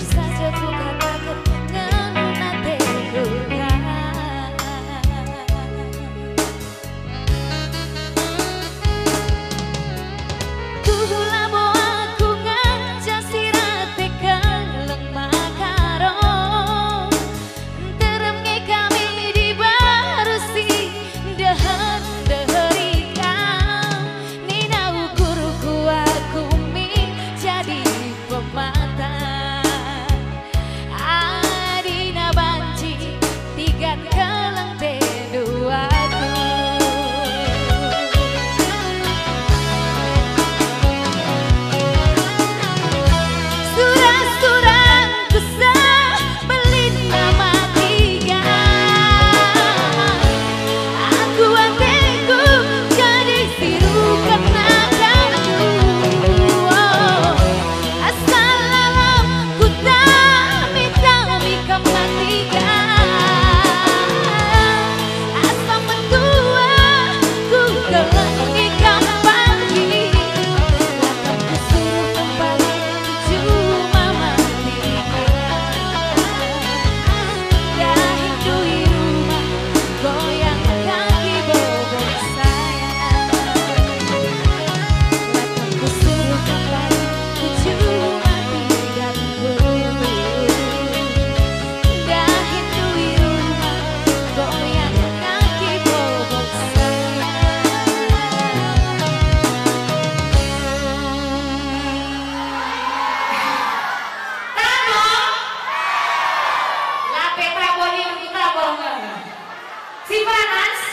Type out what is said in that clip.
just like to Sieht man an?